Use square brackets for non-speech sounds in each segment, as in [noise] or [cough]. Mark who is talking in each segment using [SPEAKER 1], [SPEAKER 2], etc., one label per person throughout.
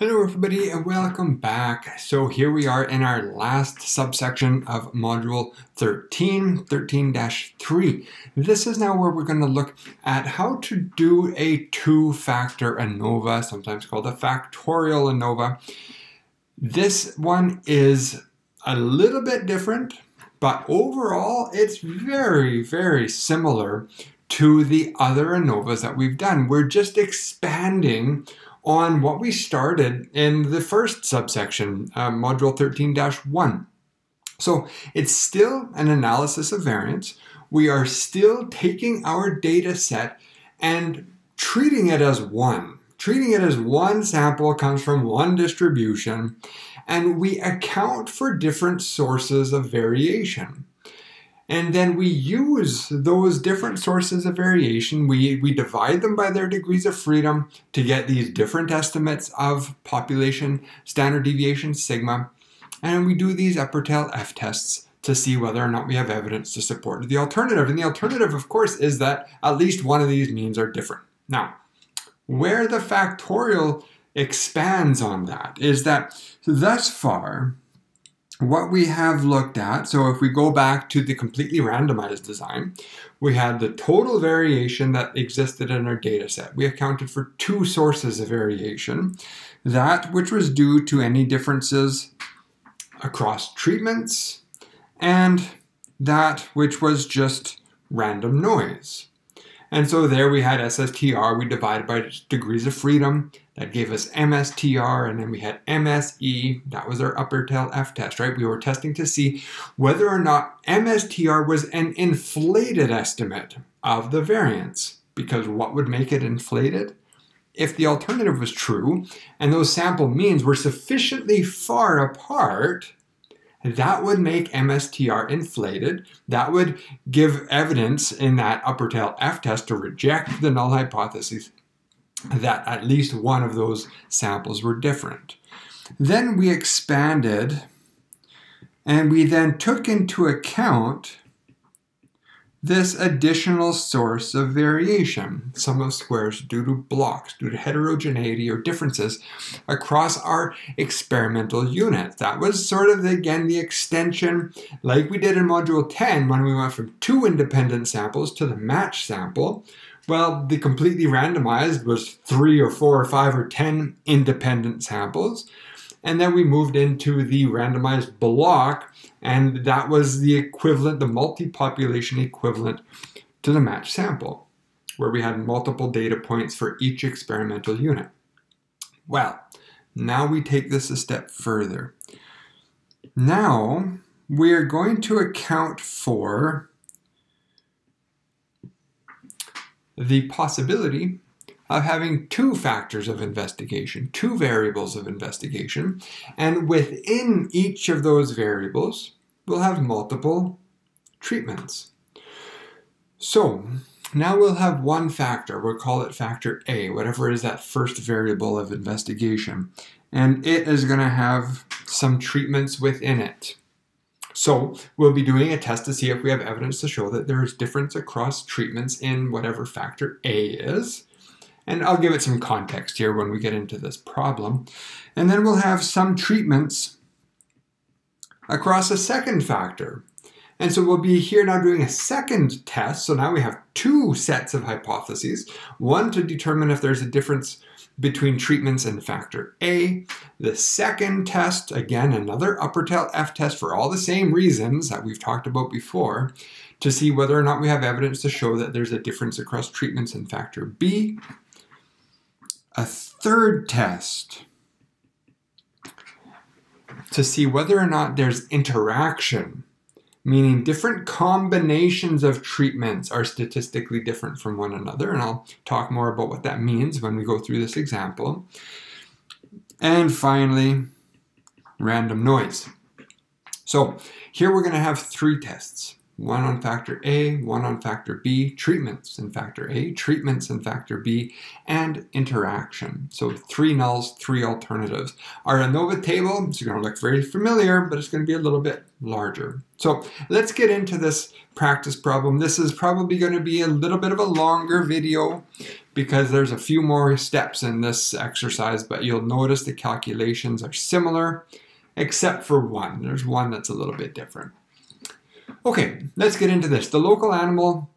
[SPEAKER 1] Hello everybody and welcome back. So here we are in our last subsection of module 13, 13-3. This is now where we're going to look at how to do a two-factor ANOVA, sometimes called a factorial ANOVA. This one is a little bit different, but overall it's very, very similar to the other ANOVAs that we've done. We're just expanding on what we started in the first subsection, uh, module 13-1. So it's still an analysis of variance. We are still taking our data set and treating it as one. Treating it as one sample comes from one distribution, and we account for different sources of variation. And then we use those different sources of variation. We, we divide them by their degrees of freedom to get these different estimates of population standard deviation sigma. And we do these upper tail F tests to see whether or not we have evidence to support the alternative. And the alternative, of course, is that at least one of these means are different. Now, where the factorial expands on that is that thus far, what we have looked at, so if we go back to the completely randomized design, we had the total variation that existed in our data set. We accounted for two sources of variation. That which was due to any differences across treatments, and that which was just random noise. And so there we had SSTR, we divided by degrees of freedom, that gave us MSTR, and then we had MSE, that was our upper tail F test, right? We were testing to see whether or not MSTR was an inflated estimate of the variance, because what would make it inflated? If the alternative was true, and those sample means were sufficiently far apart, that would make MSTR inflated. That would give evidence in that upper tail F test to reject the null hypothesis that at least one of those samples were different. Then we expanded and we then took into account this additional source of variation, sum of squares due to blocks, due to heterogeneity or differences across our experimental unit. That was sort of, again, the extension, like we did in Module 10 when we went from two independent samples to the match sample. Well, the completely randomized was three or four or five or 10 independent samples. And then we moved into the randomized block, and that was the equivalent, the multi-population equivalent to the match sample, where we had multiple data points for each experimental unit. Well, now we take this a step further. Now we are going to account for the possibility of having two factors of investigation, two variables of investigation, and within each of those variables, we'll have multiple treatments. So now we'll have one factor, we'll call it factor A, whatever is that first variable of investigation, and it is going to have some treatments within it. So we'll be doing a test to see if we have evidence to show that there's difference across treatments in whatever factor A is. And I'll give it some context here when we get into this problem. And then we'll have some treatments across a second factor. And so we'll be here now doing a second test. So now we have two sets of hypotheses. One to determine if there's a difference between treatments and factor A. The second test, again, another upper tail F test for all the same reasons that we've talked about before, to see whether or not we have evidence to show that there's a difference across treatments and factor B. A third test to see whether or not there's interaction, meaning different combinations of treatments are statistically different from one another. And I'll talk more about what that means when we go through this example. And finally, random noise. So here we're going to have three tests. One on factor A, one on factor B, treatments in factor A, treatments in factor B, and interaction. So three nulls, three alternatives. Our ANOVA table is going to look very familiar, but it's going to be a little bit larger. So let's get into this practice problem. This is probably going to be a little bit of a longer video because there's a few more steps in this exercise, but you'll notice the calculations are similar except for one. There's one that's a little bit different. Okay, let's get into this. The local animal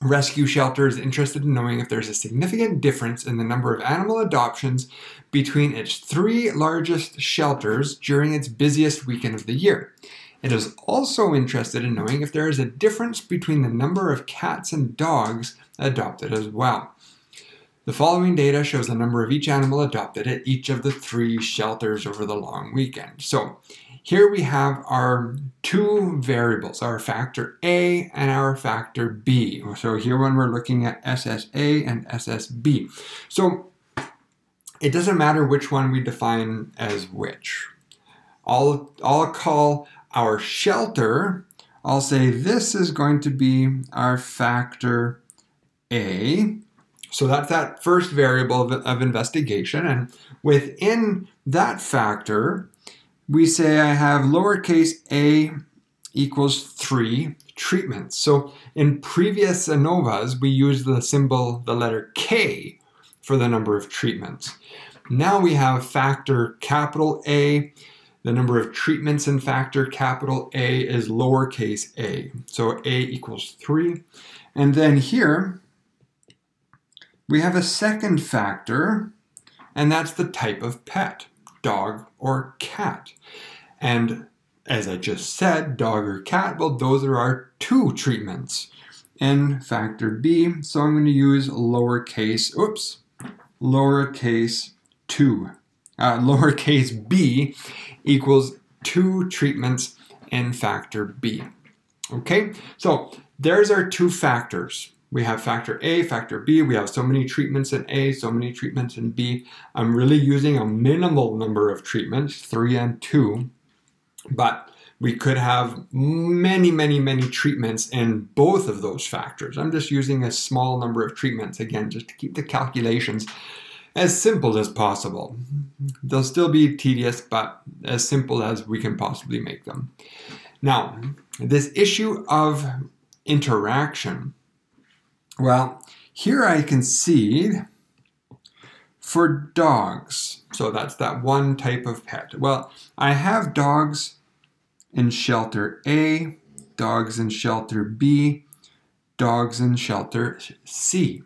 [SPEAKER 1] rescue shelter is interested in knowing if there's a significant difference in the number of animal adoptions between its three largest shelters during its busiest weekend of the year. It is also interested in knowing if there is a difference between the number of cats and dogs adopted as well. The following data shows the number of each animal adopted at each of the three shelters over the long weekend. So here we have our two variables, our factor A and our factor B. So here when we're looking at SSA and SSB. So it doesn't matter which one we define as which. I'll, I'll call our shelter, I'll say this is going to be our factor A so that's that first variable of, of investigation. And within that factor, we say I have lowercase a equals 3 treatments. So in previous ANOVAs, we used the symbol, the letter K, for the number of treatments. Now we have factor capital A. The number of treatments in factor capital A is lowercase a. So A equals 3. And then here, we have a second factor, and that's the type of pet, dog or cat. And as I just said, dog or cat, well, those are our two treatments in factor B. So I'm going to use lowercase, oops, lowercase 2. Uh, [laughs] lowercase b equals two treatments in factor B. Okay, so there's our two factors. We have factor A, factor B. We have so many treatments in A, so many treatments in B. I'm really using a minimal number of treatments, three and two, but we could have many, many, many treatments in both of those factors. I'm just using a small number of treatments, again, just to keep the calculations as simple as possible. They'll still be tedious, but as simple as we can possibly make them. Now, this issue of interaction well, here I can see for dogs. So that's that one type of pet. Well, I have dogs in shelter A, dogs in shelter B, dogs in shelter C.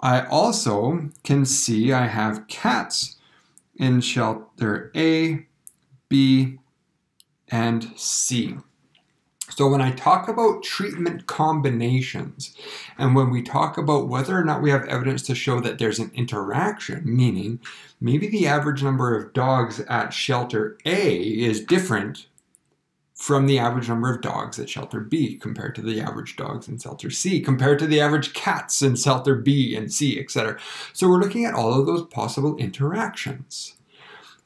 [SPEAKER 1] I also can see I have cats in shelter A, B, and C. So when I talk about treatment combinations, and when we talk about whether or not we have evidence to show that there's an interaction, meaning maybe the average number of dogs at shelter A is different from the average number of dogs at shelter B compared to the average dogs in shelter C, compared to the average cats in shelter B and C, etc. So we're looking at all of those possible interactions.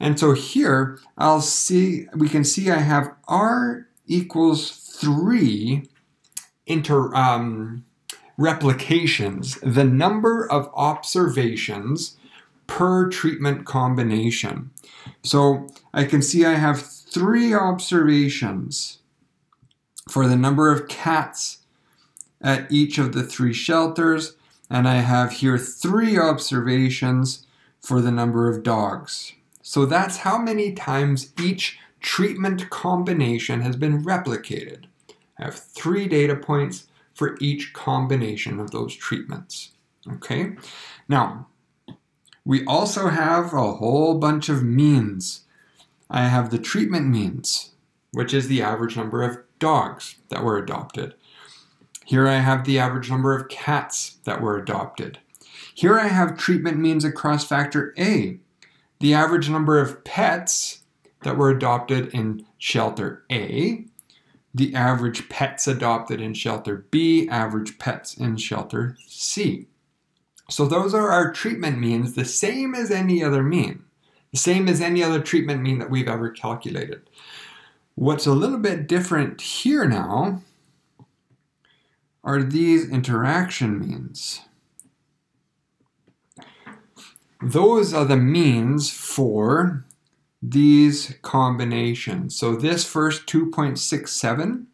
[SPEAKER 1] And so here I'll see, we can see I have R equals three inter um, replications, the number of observations per treatment combination. So I can see I have three observations for the number of cats at each of the three shelters, and I have here three observations for the number of dogs. So that's how many times each treatment combination has been replicated. I have three data points for each combination of those treatments. Okay, now we also have a whole bunch of means. I have the treatment means, which is the average number of dogs that were adopted. Here I have the average number of cats that were adopted. Here I have treatment means across factor A, the average number of pets that were adopted in shelter A, the average pets adopted in shelter B, average pets in shelter C. So those are our treatment means, the same as any other mean, the same as any other treatment mean that we've ever calculated. What's a little bit different here now are these interaction means. Those are the means for these combinations. So this first 2.67,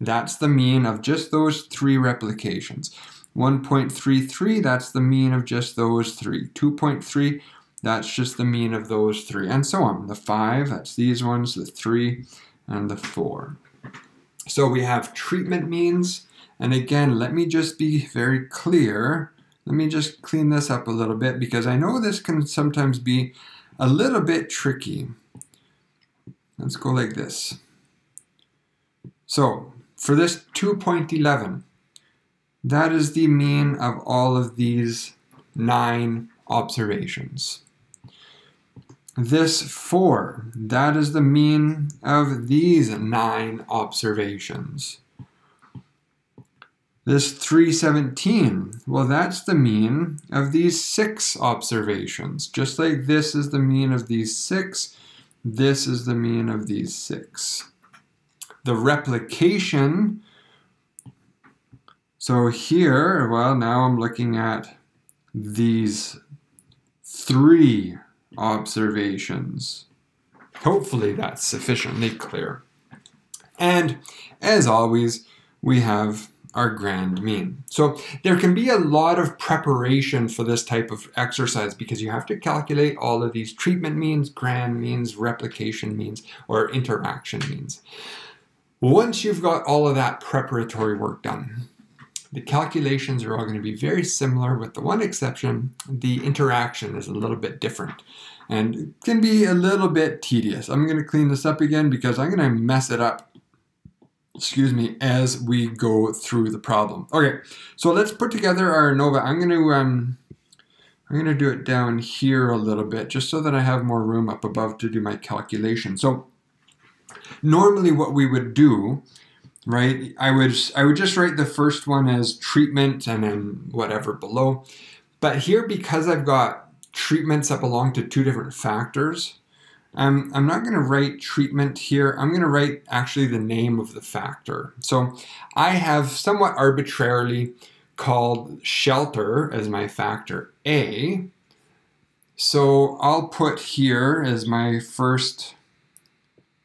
[SPEAKER 1] that's the mean of just those three replications. 1.33, that's the mean of just those three. 2.3, that's just the mean of those three, and so on. The 5, that's these ones, the 3, and the 4. So we have treatment means, and again, let me just be very clear. Let me just clean this up a little bit because I know this can sometimes be a little bit tricky. Let's go like this. So for this 2.11, that is the mean of all of these nine observations. This 4, that is the mean of these nine observations. This 317, well that's the mean of these six observations. Just like this is the mean of these six, this is the mean of these six. The replication, so here, well now I'm looking at these three observations. Hopefully that's sufficiently clear. And as always, we have our grand mean. So there can be a lot of preparation for this type of exercise because you have to calculate all of these treatment means, grand means, replication means, or interaction means. Once you've got all of that preparatory work done, the calculations are all going to be very similar with the one exception, the interaction is a little bit different and can be a little bit tedious. I'm going to clean this up again because I'm going to mess it up excuse me, as we go through the problem. Okay, so let's put together our ANOVA. I'm going to um, I'm going to do it down here a little bit just so that I have more room up above to do my calculation. So normally what we would do, right, I would, I would just write the first one as treatment and then whatever below. But here, because I've got treatments that belong to two different factors, um, I'm not going to write treatment here. I'm going to write actually the name of the factor. So I have somewhat arbitrarily called shelter as my factor A. So I'll put here as my first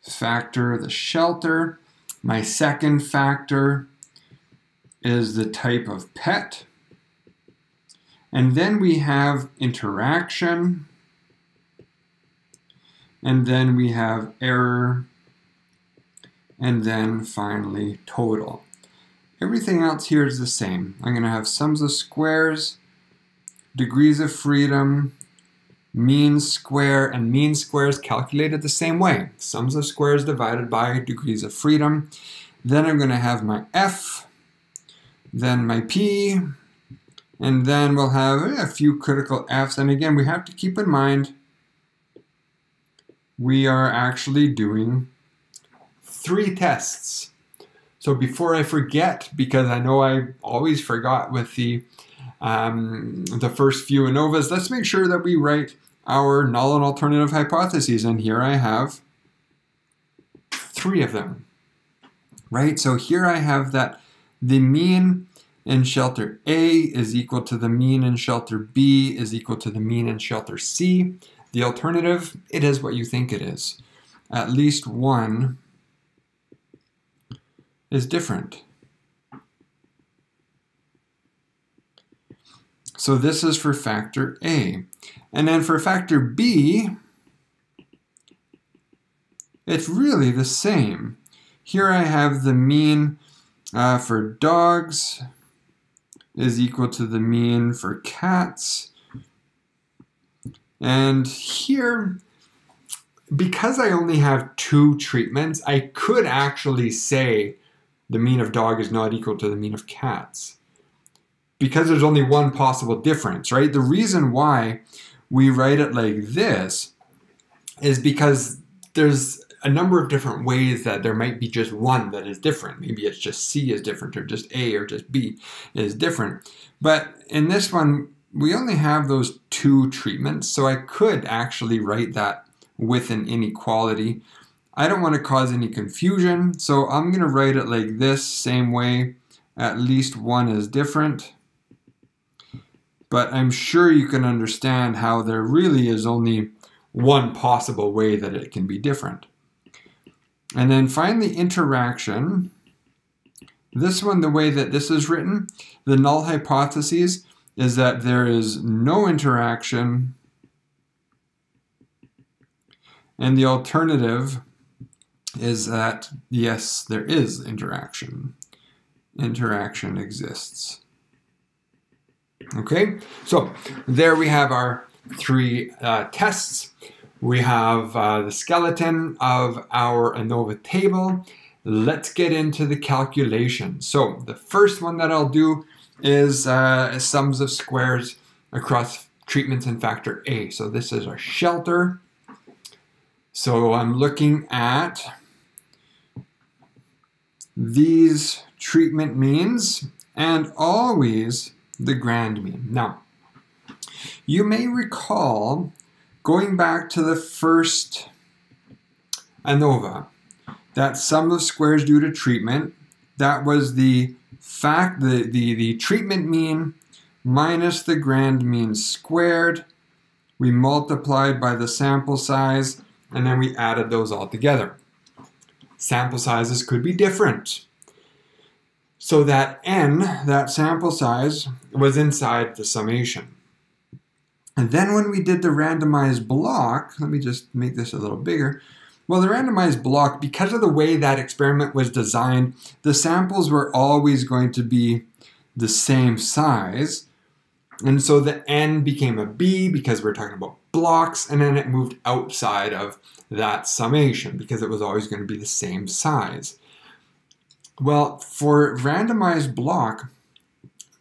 [SPEAKER 1] factor the shelter. My second factor is the type of pet. And then we have interaction. And then we have error. And then finally total. Everything else here is the same. I'm going to have sums of squares, degrees of freedom, mean square, and mean squares calculated the same way. Sums of squares divided by degrees of freedom. Then I'm going to have my f, then my p, and then we'll have a few critical f's. And again, we have to keep in mind we are actually doing three tests. So before I forget, because I know I always forgot with the um, the first few ANOVAs, let's make sure that we write our null and alternative hypotheses. And here I have three of them, right? So here I have that the mean in shelter A is equal to the mean in shelter B is equal to the mean in shelter C. The alternative, it is what you think it is. At least one is different. So this is for factor A. And then for factor B, it's really the same. Here I have the mean uh, for dogs is equal to the mean for cats. And here, because I only have two treatments, I could actually say the mean of dog is not equal to the mean of cats. Because there's only one possible difference, right? The reason why we write it like this is because there's a number of different ways that there might be just one that is different. Maybe it's just C is different, or just A, or just B is different. But in this one, we only have those two treatments, so I could actually write that with an inequality. I don't want to cause any confusion, so I'm going to write it like this, same way at least one is different. But I'm sure you can understand how there really is only one possible way that it can be different. And then the interaction. This one, the way that this is written, the null hypothesis is that there is no interaction and the alternative is that, yes, there is interaction. Interaction exists. Okay, so there we have our three uh, tests. We have uh, the skeleton of our ANOVA table. Let's get into the calculation. So the first one that I'll do is uh, sums of squares across treatments in factor A. So this is our shelter. So I'm looking at these treatment means and always the grand mean. Now, you may recall going back to the first ANOVA, that sum of squares due to treatment, that was the fact, the, the, the treatment mean minus the grand mean squared. We multiplied by the sample size, and then we added those all together. Sample sizes could be different. So that n, that sample size, was inside the summation. And then when we did the randomized block, let me just make this a little bigger. Well, the randomized block, because of the way that experiment was designed, the samples were always going to be the same size. And so the n became a b because we're talking about blocks, and then it moved outside of that summation because it was always going to be the same size. Well, for randomized block,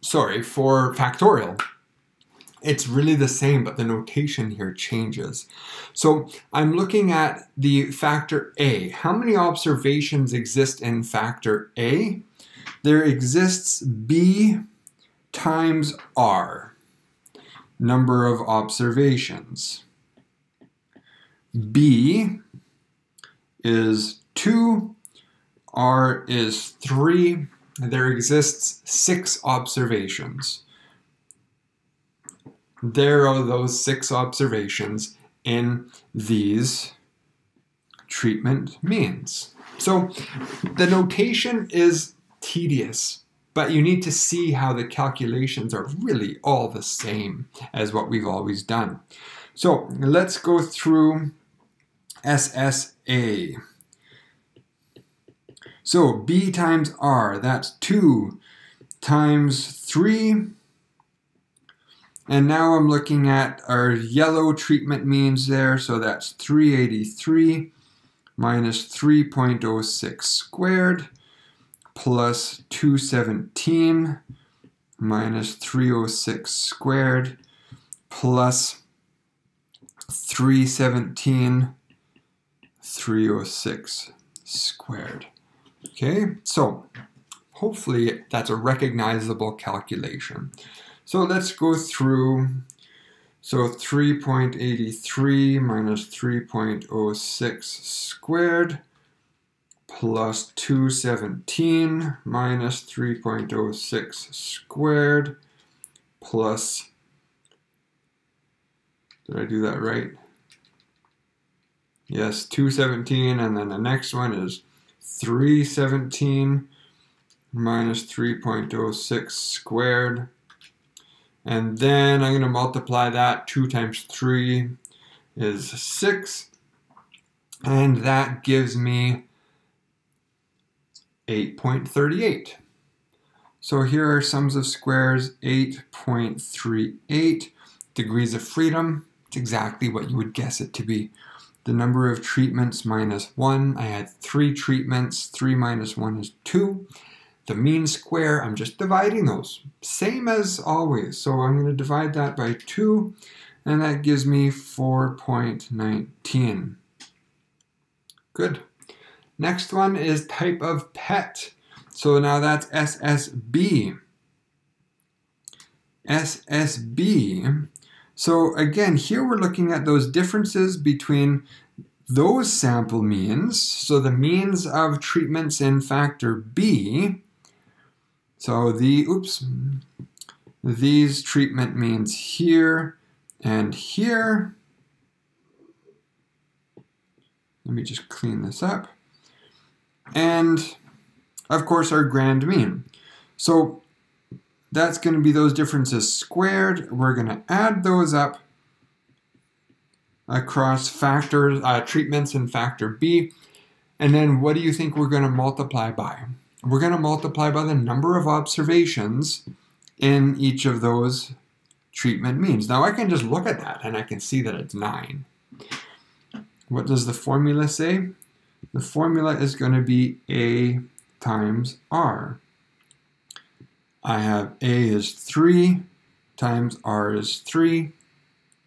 [SPEAKER 1] sorry, for factorial, it's really the same, but the notation here changes. So I'm looking at the factor A. How many observations exist in factor A? There exists B times R, number of observations. B is 2, R is 3, there exists 6 observations. There are those 6 observations in these treatment means. So the notation is tedious, but you need to see how the calculations are really all the same as what we've always done. So let's go through SSA. So B times R, that's 2 times 3. And now I'm looking at our yellow treatment means there, so that's 383 minus 3.06 squared plus 217 minus 306 squared plus 317 306 squared. Okay, so hopefully that's a recognizable calculation. So let's go through. So 3.83 minus 3.06 squared plus 217 minus 3.06 squared plus, did I do that right? Yes, 217, and then the next one is 317 minus 3.06 squared. And then I'm going to multiply that. 2 times 3 is 6. And that gives me 8.38. So here are sums of squares, 8.38 degrees of freedom. It's exactly what you would guess it to be the number of treatments minus 1. I had 3 treatments. 3 minus 1 is 2. The mean square, I'm just dividing those. Same as always. So I'm going to divide that by 2, and that gives me 4.19. Good. Next one is type of pet. So now that's SSB. SSB so again, here we're looking at those differences between those sample means, so the means of treatments in factor B, So the, oops, these treatment means here and here. Let me just clean this up. And of course our grand mean. So that's going to be those differences squared. We're going to add those up across factors, uh, treatments and factor B. And then what do you think we're going to multiply by? We're going to multiply by the number of observations in each of those treatment means. Now I can just look at that and I can see that it's 9. What does the formula say? The formula is going to be A times R. I have A is 3 times R is 3,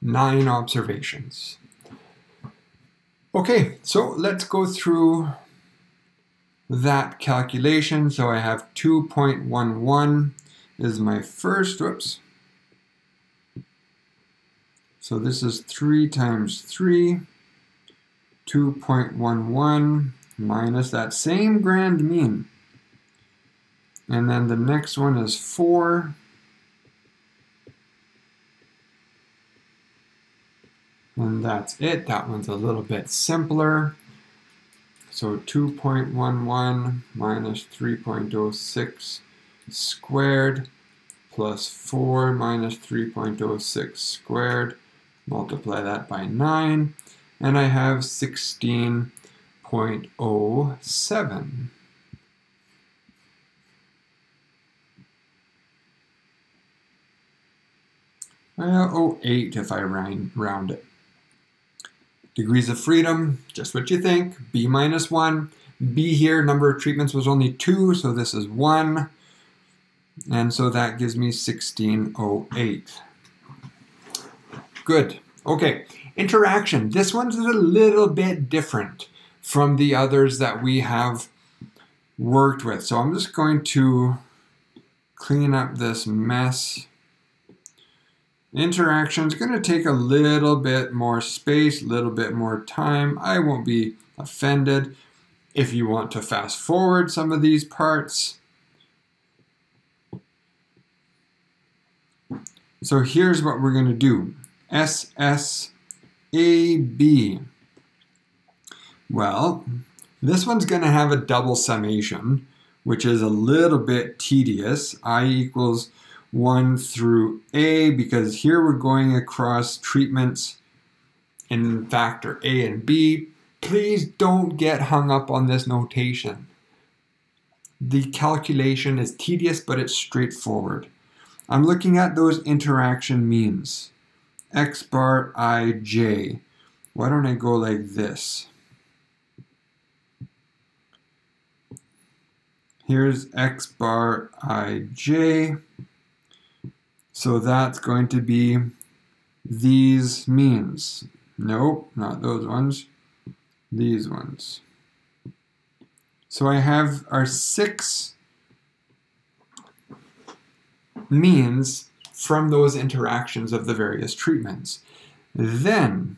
[SPEAKER 1] 9 observations. Okay, so let's go through that calculation. So I have 2.11 is my first, whoops. So this is 3 times 3, 2.11 minus that same grand mean. And then the next one is 4. And that's it. That one's a little bit simpler. So 2.11 minus 3.06 squared plus 4 minus 3.06 squared. Multiply that by 9. And I have 16.07. Uh, 08 if I round it. Degrees of freedom, just what you think, B minus 1. B here, number of treatments was only 2, so this is 1. And so that gives me 1608. Good. Okay, interaction. This one's a little bit different from the others that we have worked with. So I'm just going to clean up this mess Interaction is going to take a little bit more space, a little bit more time. I won't be offended if you want to fast forward some of these parts. So here's what we're going to do. SSAB. Well, this one's going to have a double summation, which is a little bit tedious. I equals 1 through A because here we're going across treatments in factor A and B. Please don't get hung up on this notation. The calculation is tedious, but it's straightforward. I'm looking at those interaction means. X bar ij. Why don't I go like this? Here's X bar ij. So that's going to be these means. Nope, not those ones. These ones. So I have our six means from those interactions of the various treatments. Then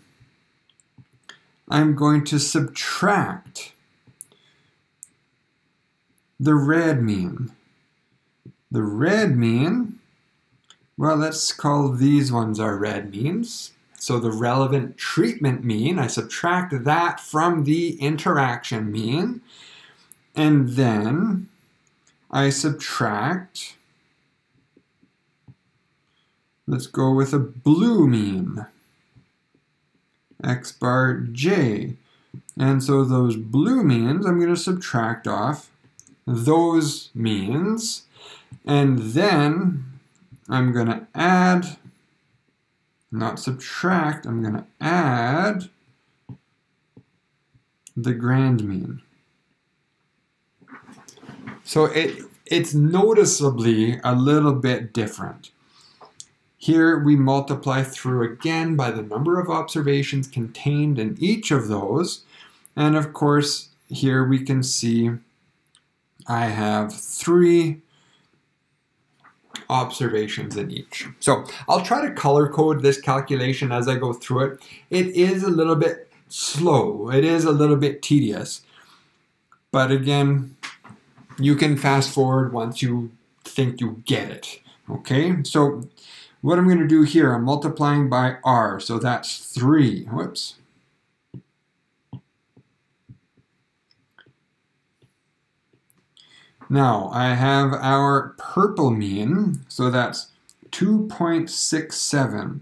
[SPEAKER 1] I'm going to subtract the red mean. The red mean well, let's call these ones our red means. So the relevant treatment mean, I subtract that from the interaction mean, and then I subtract, let's go with a blue mean, x bar j. And so those blue means, I'm going to subtract off those means, and then I'm going to add, not subtract, I'm going to add the grand mean. So it, it's noticeably a little bit different. Here we multiply through again by the number of observations contained in each of those. And of course, here we can see I have three observations in each. So I'll try to color code this calculation as I go through it. It is a little bit slow. It is a little bit tedious. But again, you can fast forward once you think you get it. Okay, so what I'm going to do here, I'm multiplying by r, so that's 3. Whoops. Now, I have our purple mean, so that's 2.67.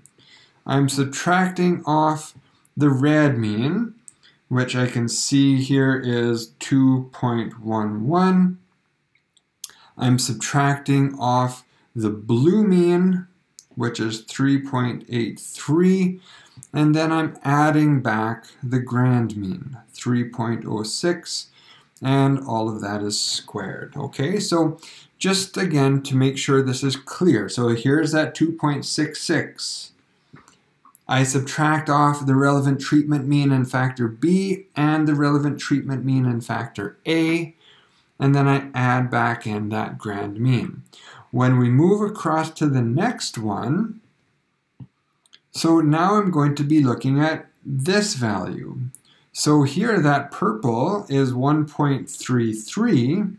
[SPEAKER 1] I'm subtracting off the red mean, which I can see here is 2.11. I'm subtracting off the blue mean, which is 3.83, and then I'm adding back the grand mean, 3.06, and all of that is squared. Okay, so just again to make sure this is clear. So here's that 2.66. I subtract off the relevant treatment mean in factor B and the relevant treatment mean in factor A, and then I add back in that grand mean. When we move across to the next one, so now I'm going to be looking at this value. So here that purple is 1.33.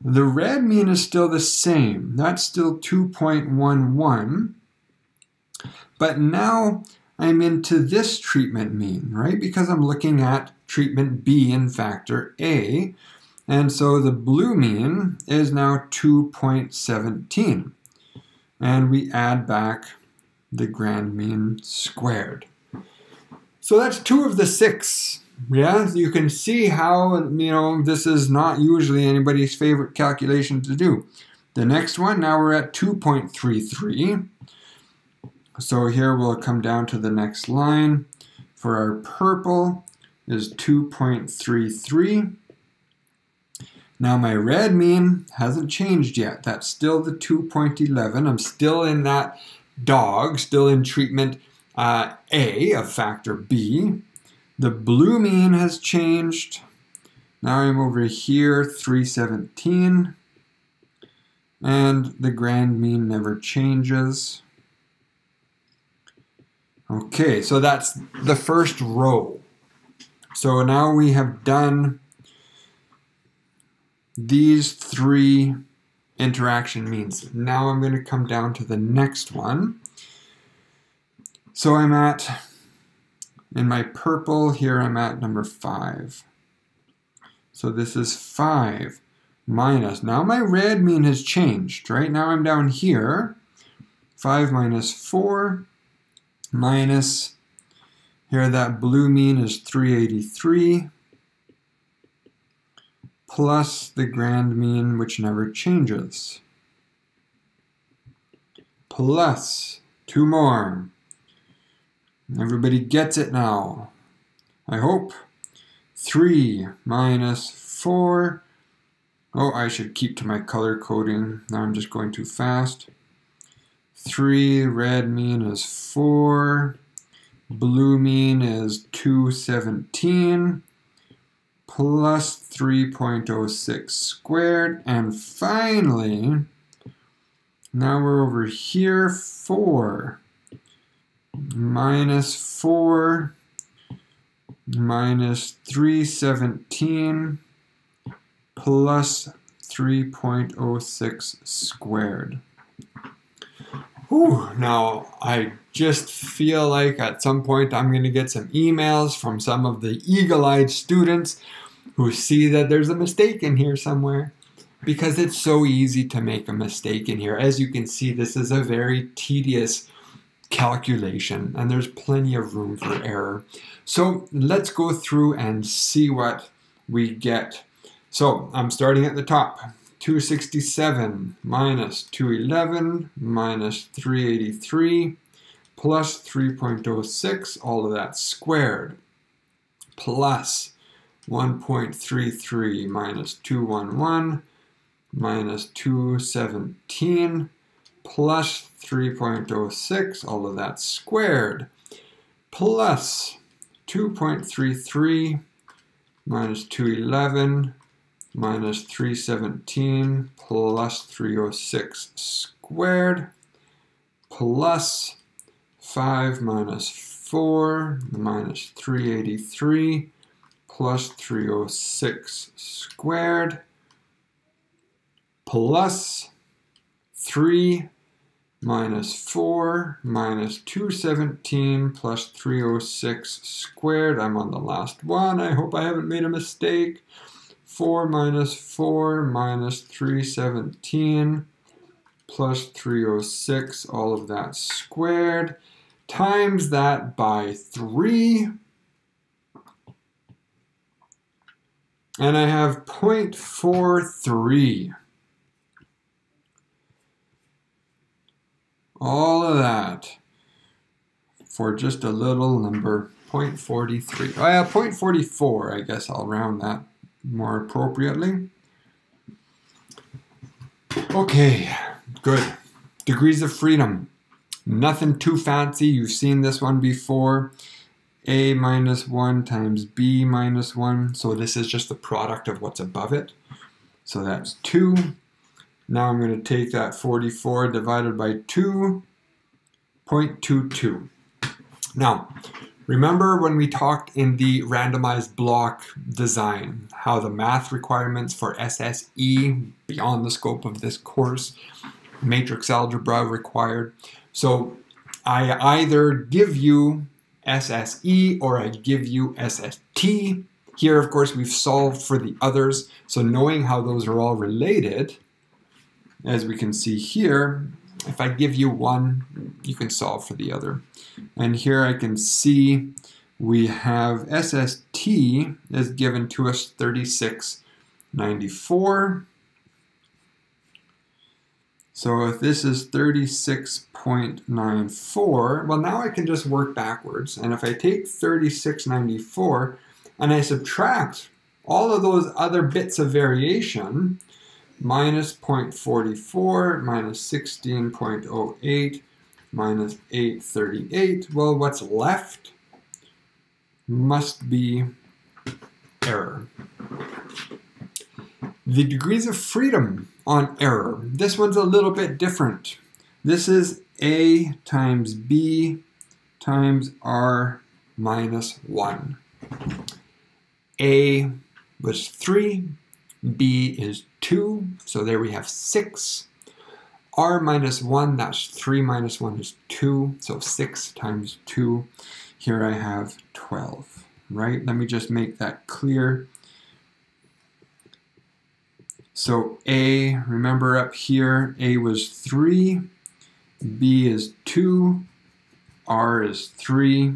[SPEAKER 1] The red mean is still the same. That's still 2.11. But now I'm into this treatment mean, right? Because I'm looking at treatment B in factor A. And so the blue mean is now 2.17. And we add back the grand mean squared. So that's two of the six. Yeah, you can see how, you know, this is not usually anybody's favorite calculation to do. The next one, now we're at 2.33. So here we'll come down to the next line. For our purple is 2.33. Now my red mean hasn't changed yet. That's still the 2.11. I'm still in that dog, still in treatment uh, A of factor B. The blue mean has changed. Now I'm over here, 317. And the grand mean never changes. Okay, so that's the first row. So now we have done these three interaction means. Now I'm going to come down to the next one. So I'm at, in my purple, here I'm at number 5. So this is 5 minus, now my red mean has changed, right? Now I'm down here, 5 minus 4 minus, here that blue mean is 383, plus the grand mean, which never changes, plus two more. Everybody gets it now. I hope. 3 minus 4. Oh, I should keep to my color coding. Now I'm just going too fast. 3, red mean is 4. Blue mean is 217 plus 3.06 squared. And finally, now we're over here, 4 minus 4 minus 317 plus 3.06 squared. Whew, now I just feel like at some point I'm going to get some emails from some of the eagle-eyed students who see that there's a mistake in here somewhere because it's so easy to make a mistake in here. As you can see, this is a very tedious calculation and there's plenty of room for error. So let's go through and see what we get. So I'm starting at the top. 267 minus 211 minus 383 plus 3.06, all of that squared, plus 1.33 minus 211 minus 217 plus 3.06, all of that squared, plus 2.33 minus 211 minus 317 plus 306 squared plus 5 minus 4 minus 383 plus 306 squared plus 3 minus 4 minus 217 plus 306 squared. I'm on the last one. I hope I haven't made a mistake. 4 minus 4 minus 317 plus 306, all of that squared, times that by 3. And I have 0.43. All of that for just a little number, 0.43. Oh yeah, 0.44, I guess I'll round that more appropriately. Okay, good. Degrees of freedom. Nothing too fancy. You've seen this one before. A minus 1 times B minus 1. So this is just the product of what's above it. So that's 2. Now I'm going to take that 44 divided by 2.22. Now, remember when we talked in the randomized block design, how the math requirements for SSE, beyond the scope of this course, matrix algebra required. So I either give you SSE or I give you SST. Here, of course, we've solved for the others. So knowing how those are all related, as we can see here, if I give you one, you can solve for the other. And here I can see we have SST is given to us 3694. So if this is 36.94, well now I can just work backwards. And if I take 3694 and I subtract all of those other bits of variation, minus 0.44 minus 16.08 minus 838. Well, what's left must be error. The degrees of freedom on error. This one's a little bit different. This is A times B times R minus 1. A was 3, B is 2, so there we have 6. R minus 1, that's 3 minus 1 is 2, so 6 times 2. Here I have 12, right? Let me just make that clear. So A, remember up here, A was 3, B is 2, R is 3.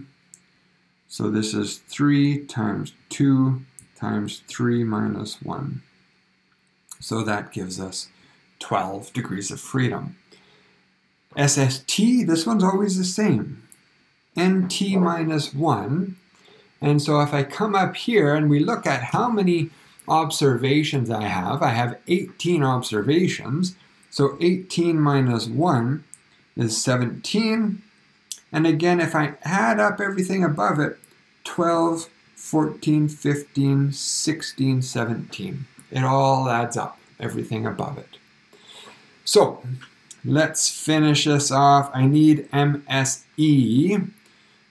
[SPEAKER 1] So this is 3 times 2 times 3 minus 1. So that gives us 12 degrees of freedom. SST, this one's always the same. NT minus 1. And so if I come up here and we look at how many observations I have, I have 18 observations. So 18 minus 1 is 17. And again, if I add up everything above it, 12, 14, 15, 16, 17. It all adds up, everything above it. So let's finish this off. I need MSE.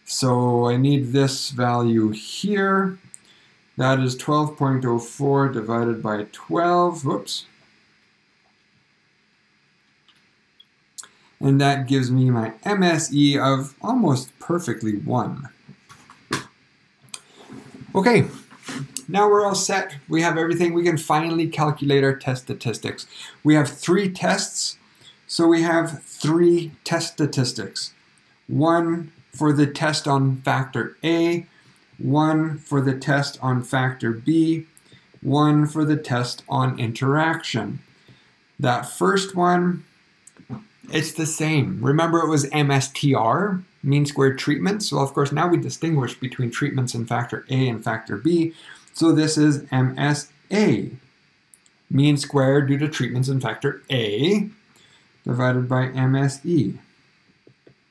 [SPEAKER 1] So I need this value here. That is 12.04 divided by 12. Whoops. And that gives me my MSE of almost perfectly 1. Okay, now we're all set. We have everything. We can finally calculate our test statistics. We have three tests, so we have three test statistics. One for the test on factor A, one for the test on factor B, one for the test on interaction. That first one, it's the same. Remember it was MSTR, mean squared treatments. Well, of course, now we distinguish between treatments in factor A and factor B. So this is MSA, mean squared due to treatments in factor A, divided by MSE.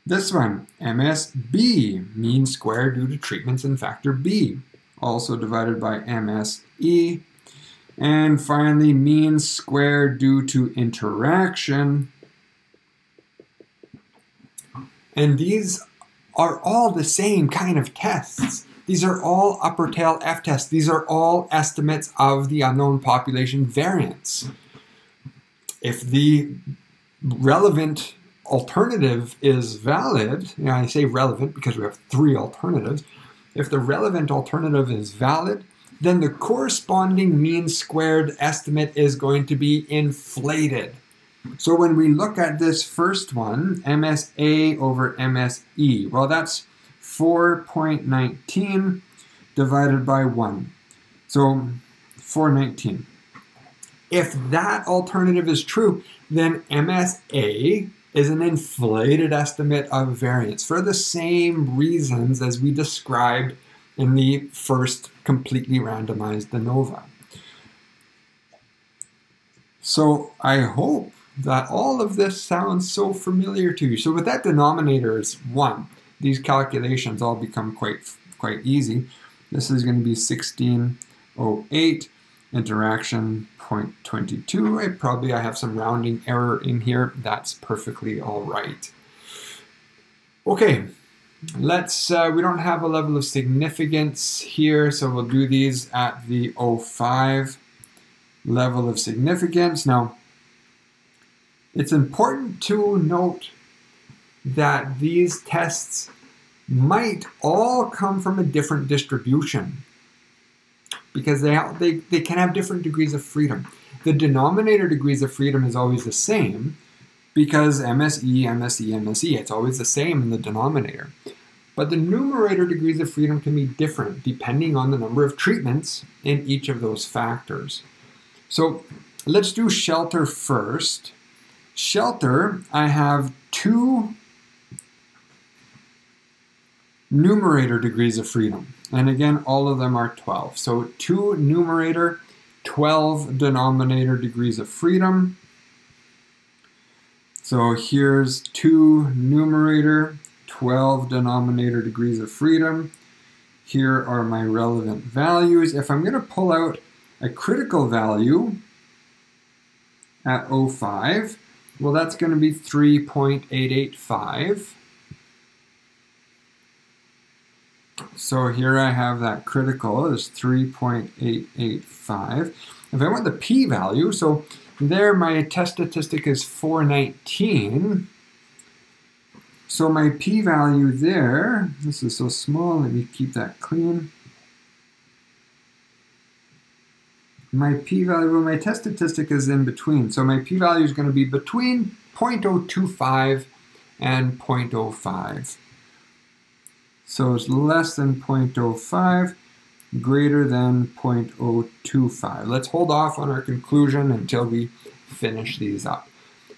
[SPEAKER 1] This one, MSB, mean squared due to treatments in factor B, also divided by MSE. And finally, mean squared due to interaction. And these are all the same kind of tests. These are all upper tail F tests. These are all estimates of the unknown population variance. if the relevant alternative is valid, and I say relevant because we have three alternatives. If the relevant alternative is valid, then the corresponding mean squared estimate is going to be inflated. So when we look at this first one, MSA over MSE, well, that's 4.19 divided by 1. So 419. If that alternative is true, then MSA is an inflated estimate of variance for the same reasons as we described in the first completely randomized ANOVA. So I hope that all of this sounds so familiar to you. So with that denominator is 1, these calculations all become quite, quite easy. This is going to be 1608 interaction 0.22. I probably I have some rounding error in here. That's perfectly all right. Okay, let's, uh, we don't have a level of significance here, so we'll do these at the 05 level of significance. Now, it's important to note that these tests might all come from a different distribution because they, they, they can have different degrees of freedom. The denominator degrees of freedom is always the same because MSE, MSE, MSE, it's always the same in the denominator. But the numerator degrees of freedom can be different depending on the number of treatments in each of those factors. So let's do shelter first. Shelter, I have two numerator degrees of freedom. And again, all of them are 12. So 2 numerator, 12 denominator degrees of freedom. So here's 2 numerator, 12 denominator degrees of freedom. Here are my relevant values. If I'm going to pull out a critical value at 05, well, that's going to be 3.885. So here I have that critical is 3.885. If I want the p-value, so there my test statistic is 419. So my p-value there, this is so small, let me keep that clean. My p-value, well my test statistic is in between. So my p-value is going to be between 0.025 and 0.05. So it's less than 0.05, greater than 0.025. Let's hold off on our conclusion until we finish these up.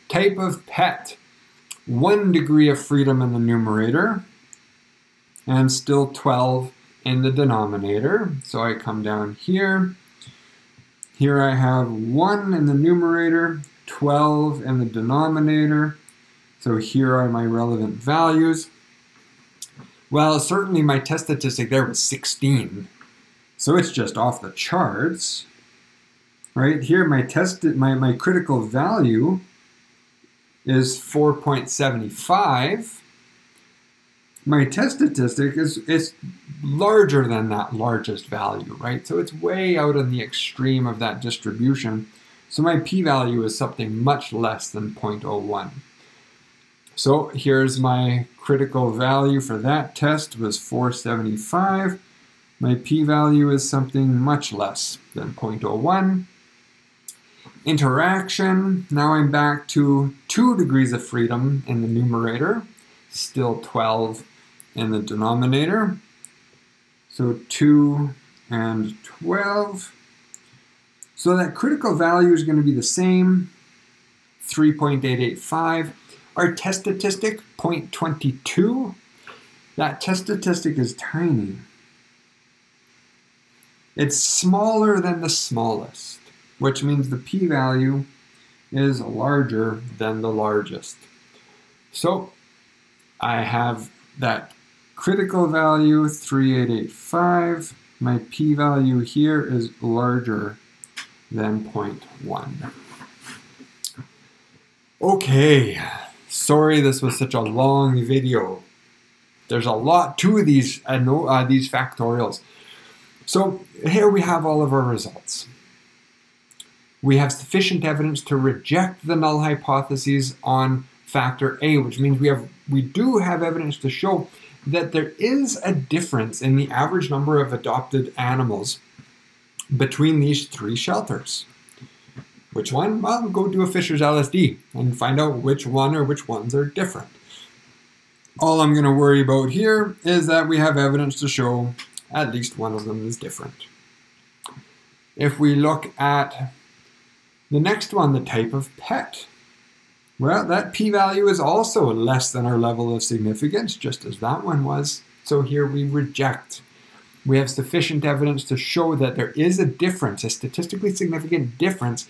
[SPEAKER 1] Type of PET, one degree of freedom in the numerator, and still 12 in the denominator. So I come down here. Here I have 1 in the numerator, 12 in the denominator. So here are my relevant values. Well, certainly my test statistic there was 16. So it's just off the charts. Right here, my test, my, my critical value is 4.75. My test statistic is, is larger than that largest value, right? So it's way out in the extreme of that distribution. So my p-value is something much less than 0.01. So here's my critical value for that test was 475. My p-value is something much less than 0.01. Interaction, now I'm back to 2 degrees of freedom in the numerator, still 12 in the denominator. So 2 and 12. So that critical value is going to be the same, 3.885. Our test statistic, 0.22, that test statistic is tiny. It's smaller than the smallest, which means the p-value is larger than the largest. So I have that critical value 3885. My p-value here is larger than 0.1. Okay, Sorry this was such a long video. There's a lot to these, uh, no, uh, these factorials. So here we have all of our results. we have sufficient evidence to reject the null hypotheses on factor A, which means we have we do have evidence to show that there is a difference in the average number of adopted animals between these three shelters. Which one? Well, go do a Fisher's LSD and find out which one or which ones are different. All I'm going to worry about here is that we have evidence to show at least one of them is different. If we look at the next one, the type of pet, well, that p-value is also less than our level of significance, just as that one was. So here we reject. We have sufficient evidence to show that there is a difference, a statistically significant difference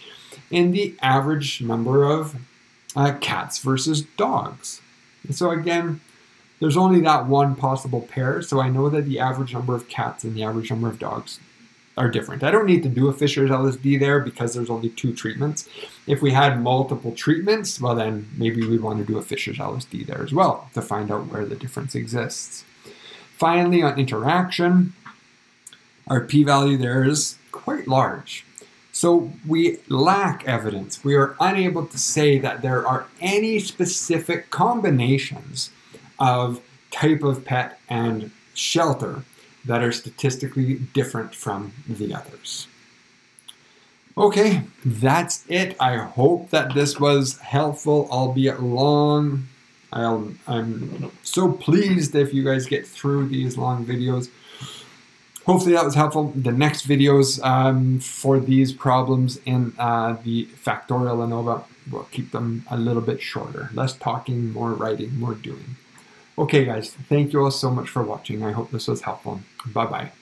[SPEAKER 1] in the average number of uh, cats versus dogs. And so again, there's only that one possible pair, so I know that the average number of cats and the average number of dogs are different. I don't need to do a Fisher's LSD there because there's only two treatments. If we had multiple treatments, well then maybe we'd want to do a Fisher's LSD there as well to find out where the difference exists. Finally, on interaction, our p-value there is quite large. So we lack evidence. We are unable to say that there are any specific combinations of type of pet and shelter that are statistically different from the others. Okay, that's it. I hope that this was helpful, albeit long. i am so pleased if you guys get through these long videos. Hopefully that was helpful. The next videos um, for these problems in uh, the factorial ANOVA will keep them a little bit shorter. Less talking, more writing, more doing. Okay guys, thank you all so much for watching. I hope this was helpful. Bye bye.